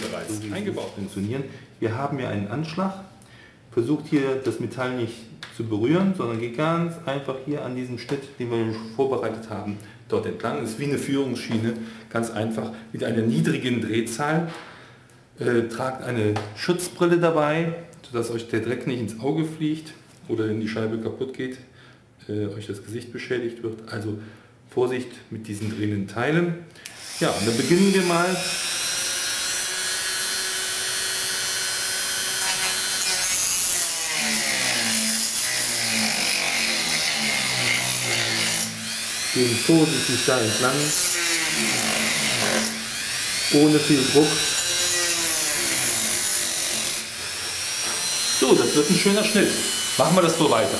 bereits eingebaut. Funktionieren. Wir haben hier einen Anschlag. Versucht hier das Metall nicht zu berühren, sondern geht ganz einfach hier an diesem Schnitt, den wir vorbereitet haben, dort entlang. Das ist wie eine Führungsschiene, ganz einfach mit einer niedrigen Drehzahl. Äh, tragt eine Schutzbrille dabei, sodass euch der Dreck nicht ins Auge fliegt oder in die Scheibe kaputt geht, äh, euch das Gesicht beschädigt wird. Also Vorsicht mit diesen drehenden Teilen. Ja, und dann beginnen wir mal gehen vorsichtig da entlang, ohne viel Druck. So, das wird ein schöner Schnitt. Machen wir das so weiter.